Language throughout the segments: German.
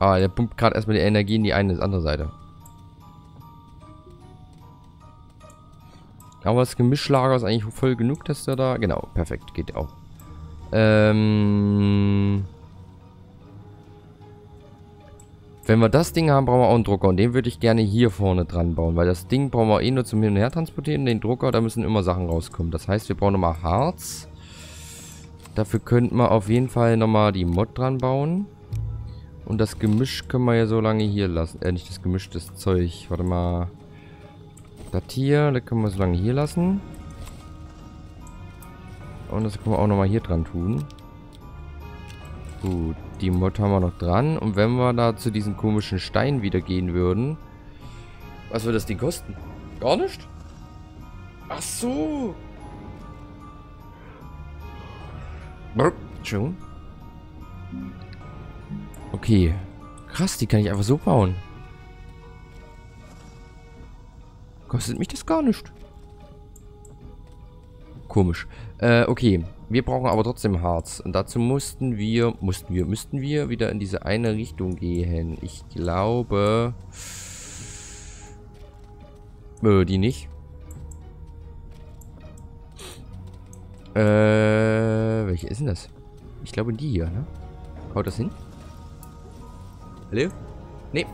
Ah, der pumpt gerade erstmal die Energie in die eine und andere Seite. Aber das Gemischlager ist eigentlich voll genug, dass der da... Genau, perfekt, geht auch. Ähm... Wenn wir das Ding haben, brauchen wir auch einen Drucker. Und den würde ich gerne hier vorne dran bauen. Weil das Ding brauchen wir eh nur zum Hin und Her transportieren. Den Drucker, da müssen immer Sachen rauskommen. Das heißt, wir brauchen nochmal Harz. Dafür könnten wir auf jeden Fall nochmal die Mod dran bauen. Und das Gemisch können wir ja so lange hier lassen. Äh, nicht das Gemisch, das Zeug. Warte mal. Das hier, das können wir so lange hier lassen. Und das können wir auch nochmal hier dran tun. Gut, die Mod haben wir noch dran. Und wenn wir da zu diesen komischen Steinen wieder gehen würden... Was würde das Ding kosten? Gar nicht? Ach so. Entschuldigung. Okay. Krass, die kann ich einfach so bauen. Kostet mich das gar nicht. Komisch. Äh, okay. Wir brauchen aber trotzdem Harz. Und dazu mussten wir, mussten wir, müssten wir wieder in diese eine Richtung gehen. Ich glaube... Äh, die nicht. Äh, welche ist denn das? Ich glaube die hier, ne? Haut das hin? Hallo? Nee.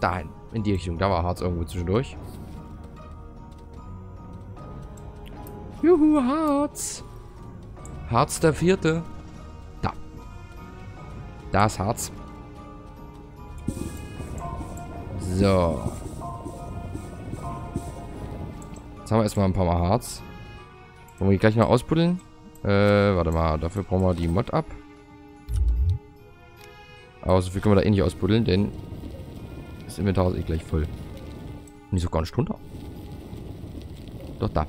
Dahin. In die Richtung. Da war Harz irgendwo zwischendurch. Juhu, Harz. Harz der Vierte. Da. Da ist Harz. So. Jetzt haben wir erstmal ein paar Mal Harz. Wollen wir die gleich mal ausbuddeln? Äh, warte mal. Dafür brauchen wir die Mod ab. Aber so viel können wir da eh nicht ausbuddeln, denn das Inventar ist eh gleich voll. Nicht so gar nicht runter. Doch, da.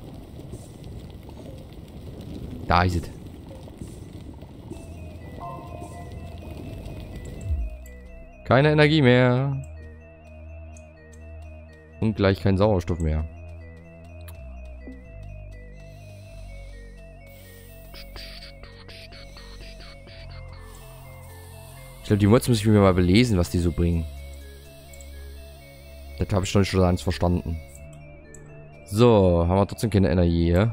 Da ist es. Keine Energie mehr. Und gleich kein Sauerstoff mehr. Glaube, die Mods muss ich mir mal belesen, was die so bringen. Das habe ich noch nicht schon ganz verstanden. So, haben wir trotzdem keine Energie hier.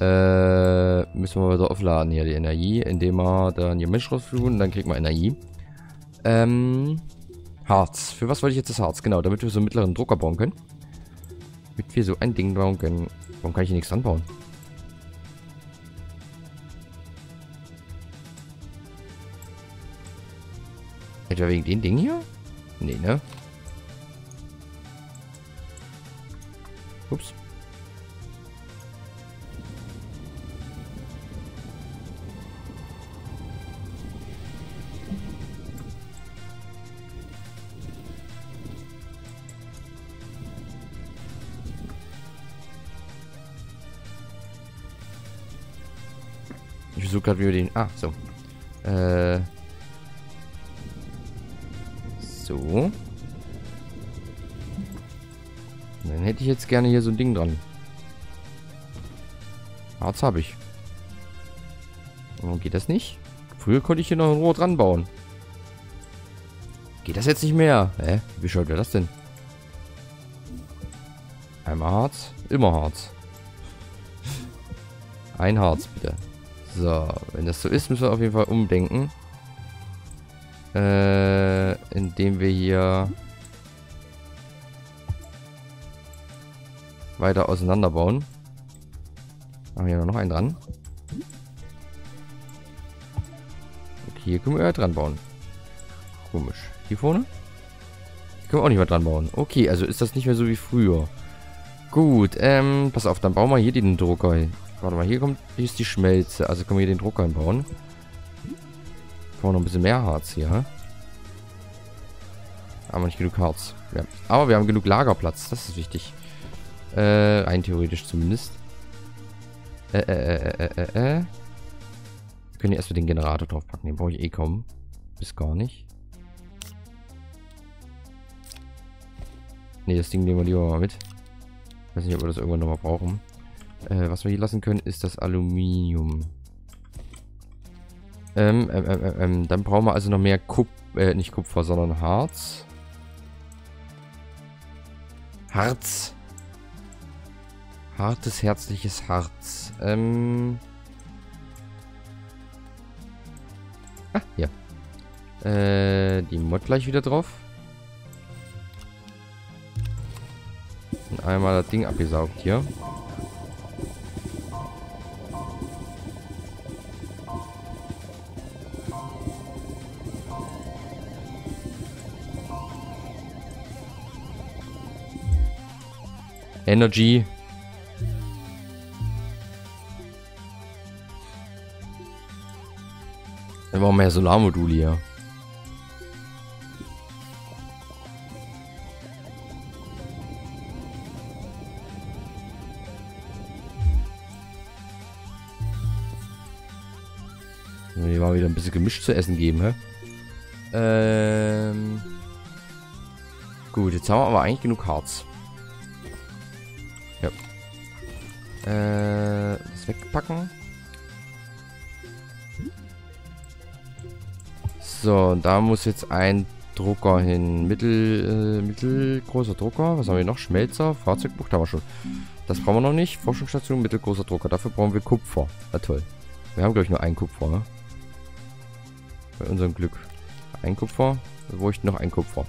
Äh, müssen wir wieder aufladen hier die Energie, indem wir dann hier Mensch rausführen, dann kriegen wir Energie. Ähm, Harz. Für was wollte ich jetzt das Harz? Genau, damit wir so einen mittleren Drucker bauen können. Damit wir so ein Ding bauen können. Warum kann ich hier nichts anbauen? Etwa wegen den Ding hier? Nee, ne? Ups. Ich versuche gerade, wie wir den... Ah, so. Äh... jetzt gerne hier so ein Ding dran. Harz habe ich. Warum geht das nicht? Früher konnte ich hier noch ein Rohr dran bauen. Geht das jetzt nicht mehr? Hä? Wie bescheuert wäre das denn? Einmal Harz, immer Harz. Ein Harz, bitte. So, wenn das so ist, müssen wir auf jeden Fall umdenken. Äh, indem wir hier weiter auseinanderbauen. Machen wir noch einen dran. Okay, hier können wir ja dran bauen. Komisch. Hier vorne? Hier können wir auch nicht mehr dran bauen. Okay, also ist das nicht mehr so wie früher. Gut, ähm, pass auf, dann bauen wir hier den Drucker hin. Warte mal, hier kommt, hier ist die Schmelze. Also können wir hier den Drucker einbauen. Brauchen noch ein bisschen mehr Harz hier. Haben wir nicht genug Harz. Ja. Aber wir haben genug Lagerplatz. Das ist wichtig. Äh, rein theoretisch zumindest. Äh, äh, äh, äh, äh, äh. Wir können hier erstmal den Generator draufpacken. Den brauche ich eh kaum. Bis gar nicht. Ne, das Ding nehmen wir lieber mal mit. Weiß nicht, ob wir das irgendwann nochmal brauchen. Äh, was wir hier lassen können, ist das Aluminium. Ähm, ähm, ähm, ähm, dann brauchen wir also noch mehr Kup äh, nicht Kupfer, sondern Harz. Harz. Hartes, herzliches Harz. Ähm. Ah, hier. Äh, die Mod gleich wieder drauf. Und einmal das Ding abgesaugt hier. Energy. Brauchen mehr Solarmodule hier. Hier mal wieder ein bisschen gemischt zu essen geben, hä? Ähm. Gut, jetzt haben wir aber eigentlich genug Harz. Ja. Äh, das wegpacken. So, da muss jetzt ein Drucker hin. Mittel, äh, mittelgroßer Drucker. Was haben wir noch? Schmelzer, Fahrzeugbuch, da haben wir schon. Das brauchen wir noch nicht. Forschungsstation, mittelgroßer Drucker. Dafür brauchen wir Kupfer. Na toll. Wir haben, glaube ich, nur einen Kupfer, ne? Bei unserem Glück. Ein Kupfer. Wo ich noch ein Kupfer.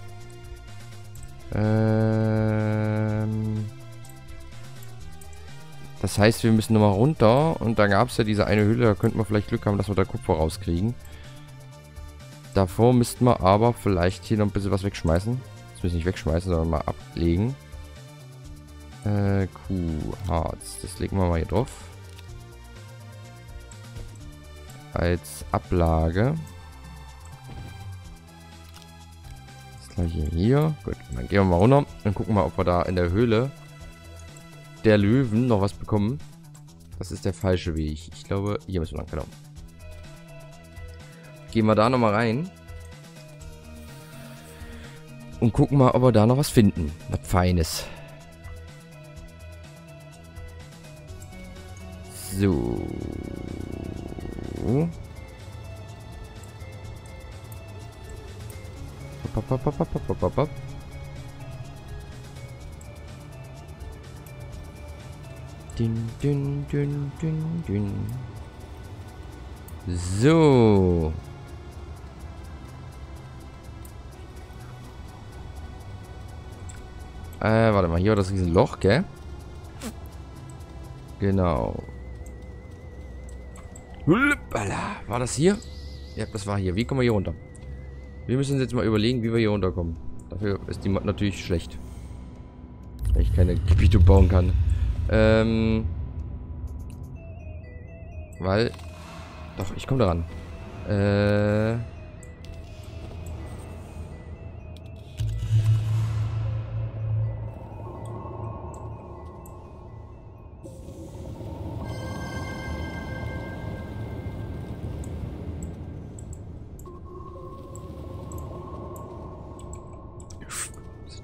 Ähm... Das heißt, wir müssen nochmal runter. Und da gab es ja diese eine Hülle. Da könnten wir vielleicht Glück haben, dass wir da Kupfer rauskriegen. Davor müssten wir aber vielleicht hier noch ein bisschen was wegschmeißen. Das müssen wir nicht wegschmeißen, sondern mal ablegen. Äh, Kuhharz. Das legen wir mal hier drauf. Als Ablage. Das gleiche hier. Gut, dann gehen wir mal runter und gucken mal, ob wir da in der Höhle der Löwen noch was bekommen. Das ist der falsche Weg. Ich glaube, hier müssen wir lang, genau. Gehen wir da nochmal rein. Und gucken mal, ob wir da noch was finden. Was Feines. So. Hopp, hopp, hopp, hopp, hopp, hopp, hopp. Dün, dün, dün, dün, dün. So. Äh, warte mal, hier war das Riesenloch, gell? Genau. War das hier? Ja, das war hier. Wie kommen wir hier runter? Wir müssen uns jetzt mal überlegen, wie wir hier runterkommen. Dafür ist die Mod natürlich schlecht. Weil ich keine Gebiete bauen kann. Ähm. Weil. Doch, ich komme daran. Äh.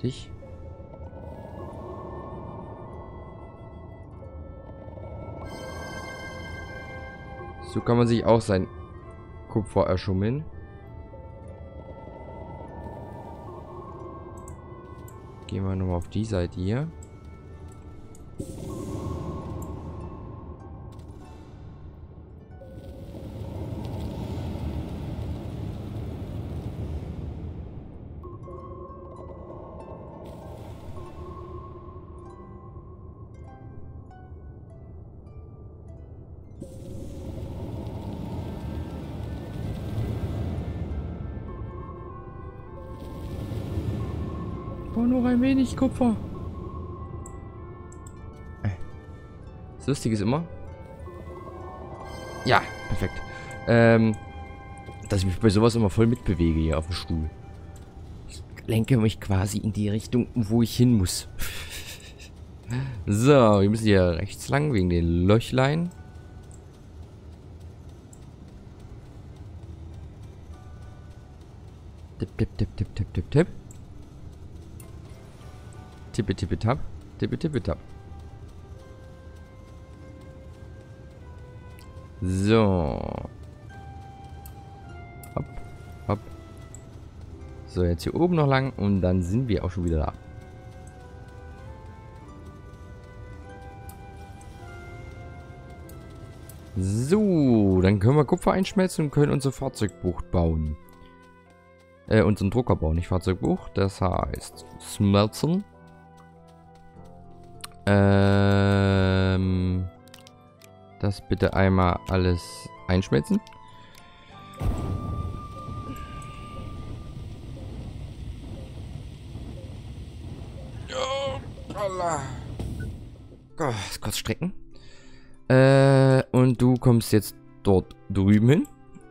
Dich. So kann man sich auch sein Kupfer erschummeln. Gehen wir nochmal auf die Seite hier. Nur ein wenig Kupfer. Das Lustige ist immer... Ja, perfekt. Ähm, dass ich mich bei sowas immer voll mitbewege hier auf dem Stuhl. Ich lenke mich quasi in die Richtung, wo ich hin muss. so, wir müssen hier rechts lang wegen den Löchlein. Tipp, tipp, tipp, tipp, tipp, tipp, tipp. Tippe, tippe, tap. Tippe, tippe, tap. So. Hopp, hopp, So, jetzt hier oben noch lang und dann sind wir auch schon wieder da. So, dann können wir Kupfer einschmelzen und können unser Fahrzeugbucht bauen. Äh, unseren Drucker bauen, nicht Fahrzeugbuch. Das heißt, smelzen. Ähm, das bitte einmal alles einschmelzen. Oh, kurz strecken. Äh, und du kommst jetzt dort drüben hin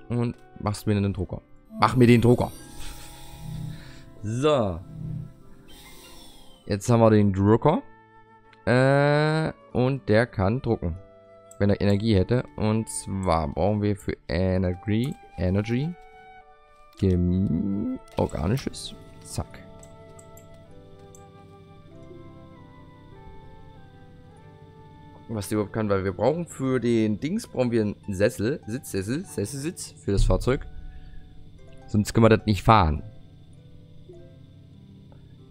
und machst mir den Drucker. Mach mir den Drucker. So. Jetzt haben wir den Drucker. Äh, und der kann drucken. Wenn er Energie hätte. Und zwar brauchen wir für Energy, Energy, Gem organisches. Zack. was die überhaupt kann, weil wir brauchen für den Dings brauchen wir einen Sessel, Sitzsessel, Sesselsitz für das Fahrzeug. Sonst können wir das nicht fahren.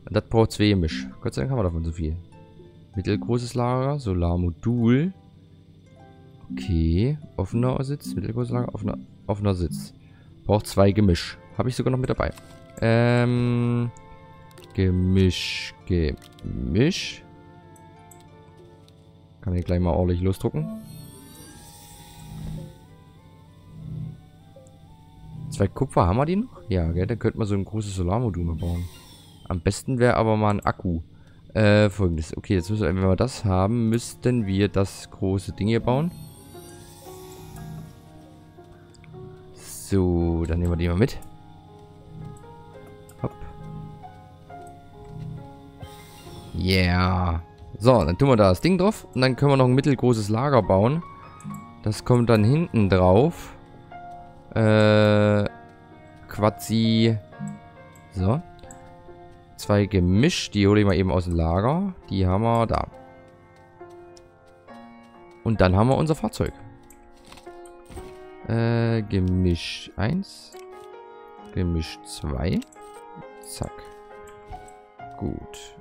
Und das braucht zwei Misch. Gott sei Dank haben wir davon so viel. Mittelgroßes Lager, Solarmodul. Okay, offener Sitz, mittelgroßes Lager, offener, offener Sitz. Braucht zwei Gemisch. Habe ich sogar noch mit dabei. Ähm, Gemisch, Gemisch. Kann ich gleich mal ordentlich losdrucken. Zwei Kupfer, haben wir die noch? Ja, gell, dann könnte man so ein großes Solarmodul bauen. Am besten wäre aber mal ein Akku. Äh, folgendes. Okay, jetzt müssen wir, wenn wir das haben, müssten wir das große Ding hier bauen. So, dann nehmen wir die mal mit. Hopp. Yeah. So, dann tun wir da das Ding drauf. Und dann können wir noch ein mittelgroßes Lager bauen. Das kommt dann hinten drauf. Äh, quasi. So. Zwei Gemisch. Die hole ich mal eben aus dem Lager. Die haben wir da. Und dann haben wir unser Fahrzeug. Äh, Gemisch 1. Gemisch 2. Zack. Gut.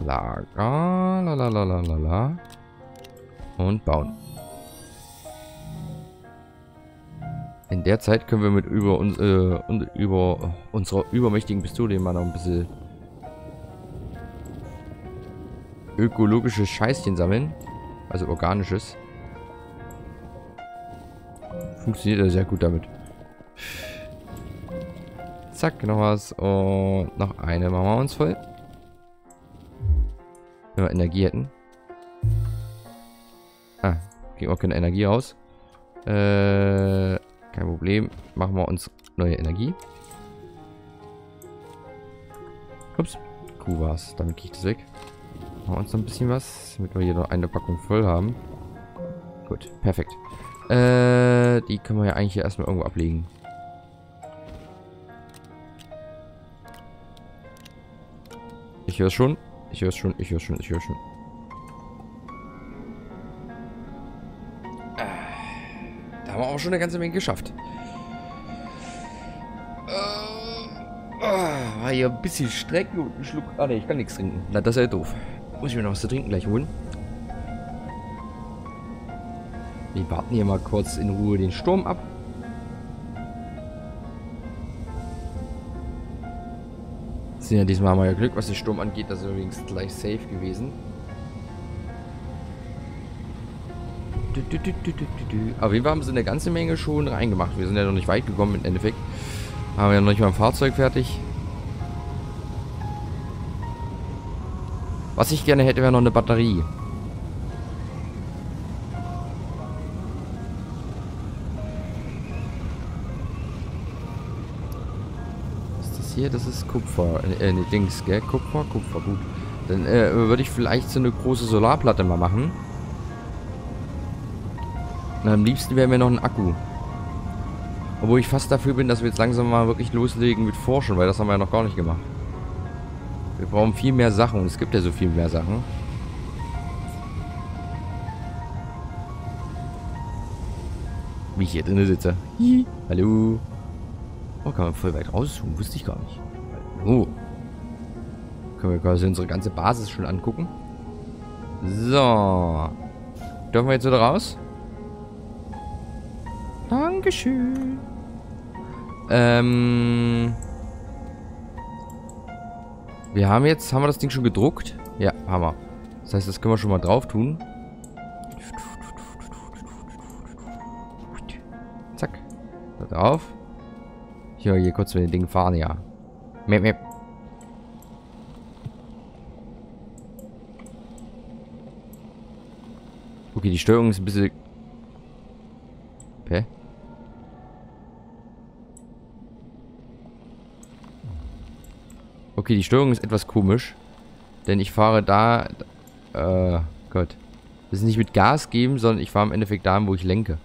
Lager. Lalalala. Und bauen. In der Zeit können wir mit über, uns, äh, über unserer übermächtigen Pistole mal noch ein bisschen ökologisches Scheißchen sammeln. Also organisches. Funktioniert ja sehr gut damit. Zack, noch was. Und noch eine machen wir uns voll. Wenn wir Energie hätten. Ah, gehen auch keine Energie aus. Äh, kein Problem. Machen wir uns neue Energie. Ups. Kuh war's. Damit kriege ich das weg. Machen wir uns noch ein bisschen was, damit wir hier noch eine Packung voll haben. Gut, perfekt. Äh, die können wir ja eigentlich hier erstmal irgendwo ablegen. Ich höre schon. Ich höre es schon, ich höre schon, ich höre schon. Haben wir auch schon eine ganze Menge geschafft. Äh, ah, war hier ein bisschen strecken und ein Schluck. Ah ne, ich kann nichts trinken. Na, das ist ja doof. Muss ich mir noch was zu trinken gleich holen. Wir warten hier mal kurz in Ruhe den Sturm ab. Sind ja diesmal haben wir ja Glück, was den Sturm angeht. Das ist übrigens gleich safe gewesen. Auf jeden Fall haben sie eine ganze Menge schon reingemacht. Wir sind ja noch nicht weit gekommen im Endeffekt. Haben wir ja noch nicht mal ein Fahrzeug fertig. Was ich gerne hätte, wäre noch eine Batterie. hier? Das ist Kupfer. Äh, ne, Dings, gell? Kupfer? Kupfer, gut. Dann äh, würde ich vielleicht so eine große Solarplatte mal machen. Und am liebsten wäre mir noch ein Akku. Obwohl ich fast dafür bin, dass wir jetzt langsam mal wirklich loslegen mit Forschen, weil das haben wir ja noch gar nicht gemacht. Wir brauchen viel mehr Sachen und es gibt ja so viel mehr Sachen. Wie ich hier drin sitze. Hi. Hallo. Oh, kann man voll weit rauszoomen. Wusste ich gar nicht. Hallo. Können wir quasi unsere ganze Basis schon angucken. So. Dürfen wir jetzt wieder raus? Dankeschön. Ähm... Wir haben jetzt, haben wir das Ding schon gedruckt? Ja, haben wir. Das heißt, das können wir schon mal drauf tun. Zack. Da drauf. Hier, hier kurz mit dem Ding fahren, ja. Mep, mep. Okay, die Steuerung ist ein bisschen... Okay. Okay, die Steuerung ist etwas komisch. Denn ich fahre da... Äh, Gott. Das ist nicht mit Gas geben, sondern ich fahre im Endeffekt da, wo ich lenke.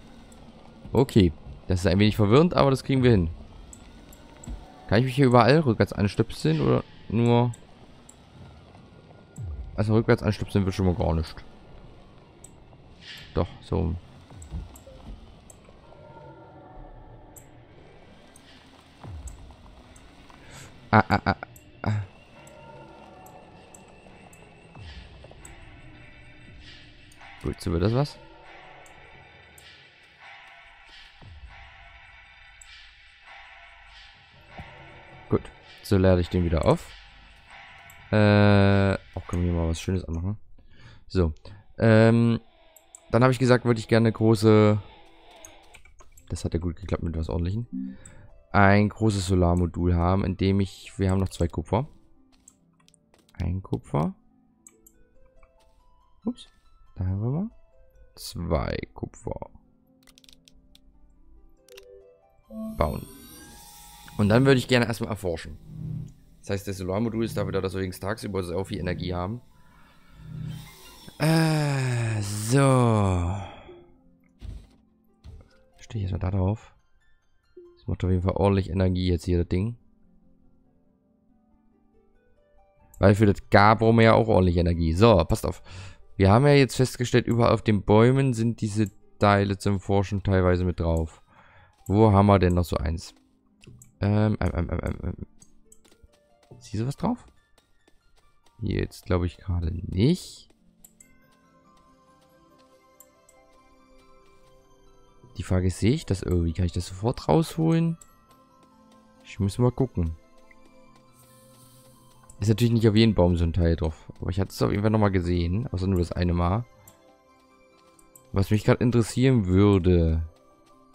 Okay. Das ist ein wenig verwirrend, aber das kriegen wir hin. Kann ich mich hier überall rückwärts anstöpseln oder nur... Also rückwärts anstöpseln wird schon mal gar nicht. Doch, so. Ah, ah, ah. Gut, so wird das was? Gut. So lade ich den wieder auf. Äh, auch können wir mal was Schönes anmachen. So. Ähm, dann habe ich gesagt, würde ich gerne große... Das hat ja gut geklappt mit was ordentlichen. Ein großes Solarmodul haben, in dem ich... Wir haben noch zwei Kupfer. Ein Kupfer. Ups. Da haben wir mal. Zwei Kupfer. Bauen. Und dann würde ich gerne erstmal erforschen. Das heißt, das Solarmodul ist dafür da, dass wir übrigens tagsüber so viel Energie haben. Äh, so. Stehe ich erstmal da drauf. Macht auf jeden Fall ordentlich Energie jetzt hier, das Ding. Weil für das Gar brauchen ja auch ordentlich Energie. So, passt auf. Wir haben ja jetzt festgestellt, überall auf den Bäumen sind diese Teile zum Forschen teilweise mit drauf. Wo haben wir denn noch so eins? Ähm, ähm, ähm, ähm, ähm. Siehst du was drauf? Jetzt glaube ich gerade nicht. Die Frage ist, sehe ich das irgendwie? Kann ich das sofort rausholen? Ich muss mal gucken. Ist natürlich nicht auf jeden Baum so ein Teil drauf. Aber ich hatte es auf jeden Fall nochmal gesehen. Außer nur das eine Mal. Was mich gerade interessieren würde.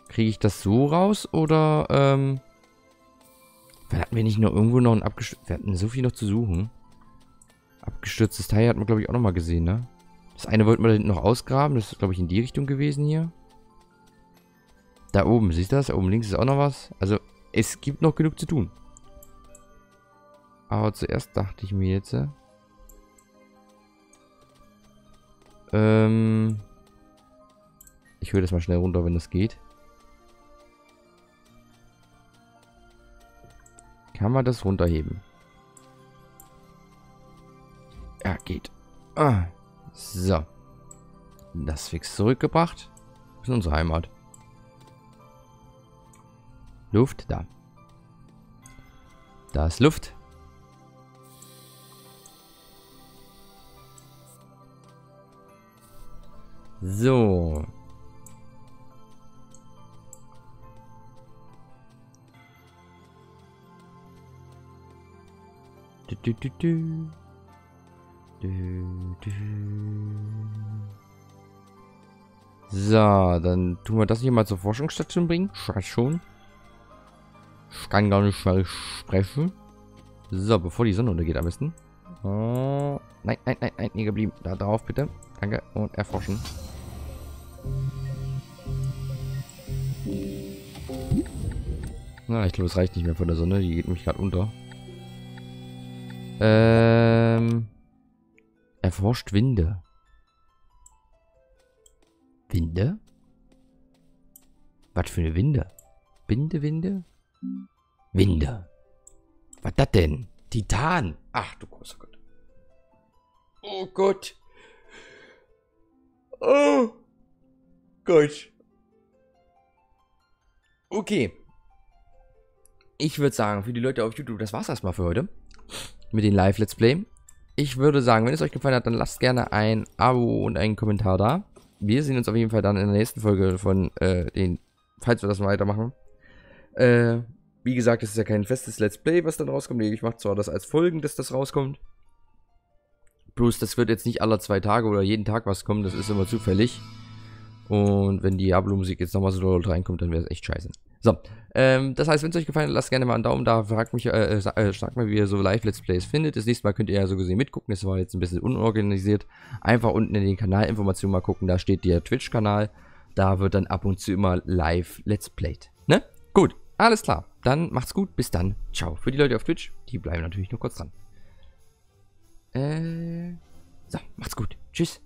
Kriege ich das so raus oder, ähm... Hatten wir nicht noch irgendwo noch ein abgestürztes... Wir hatten so viel noch zu suchen. Abgestürztes Teil hat man, glaube ich, auch nochmal gesehen, ne? Das eine wollten wir da hinten noch ausgraben. Das ist, glaube ich, in die Richtung gewesen hier. Da oben, siehst du das? Da oben links ist auch noch was. Also, es gibt noch genug zu tun. Aber zuerst dachte ich mir jetzt... Äh, ähm... Ich höre das mal schnell runter, wenn das geht. Kann man das runterheben? Ja, geht. Ah, so. Das fix zurückgebracht. Das ist unsere Heimat. Luft, da. Da ist Luft. So. Du, du, du, du. Du, du. So, dann tun wir das hier mal zur Forschungsstation bringen. Schon. Ich kann gar nicht schnell sprechen. So, bevor die Sonne untergeht am besten. Oh, nein, nein, nein, nein, nie geblieben. Da drauf bitte. Danke. Und erforschen. Na, ich glaube, es reicht nicht mehr von der Sonne. Die geht mich gerade unter. Ähm. Erforscht Winde. Winde? Was für eine Winde? Binde, Winde? Winde. Was das denn? Titan. Ach du großer Gott. Oh Gott. Oh Gott. Okay. Ich würde sagen, für die Leute auf YouTube, das war's erstmal für heute. Mit den Live-Let's Play. Ich würde sagen, wenn es euch gefallen hat, dann lasst gerne ein Abo und einen Kommentar da. Wir sehen uns auf jeden Fall dann in der nächsten Folge von äh, den, falls wir das mal weitermachen. Äh, wie gesagt, es ist ja kein festes Let's Play, was dann rauskommt. Ich mache zwar das als Folgen, dass das rauskommt. Bloß, das wird jetzt nicht alle zwei Tage oder jeden Tag was kommen. Das ist immer zufällig. Und wenn die Diablo-Musik jetzt nochmal so doll reinkommt, dann wäre es echt scheiße. So, ähm, das heißt, wenn es euch gefallen hat, lasst gerne mal einen Daumen da. Fragt mich, äh, äh, sagt mal, wie ihr so Live-Let's Plays findet. Das nächste Mal könnt ihr ja so gesehen mitgucken. Das war jetzt ein bisschen unorganisiert. Einfach unten in den Kanalinformationen mal gucken. Da steht der Twitch-Kanal. Da wird dann ab und zu immer Live-Let's Played. Ne? Gut, alles klar. Dann macht's gut. Bis dann. Ciao. Für die Leute auf Twitch, die bleiben natürlich nur kurz dran. Äh, so, macht's gut. Tschüss.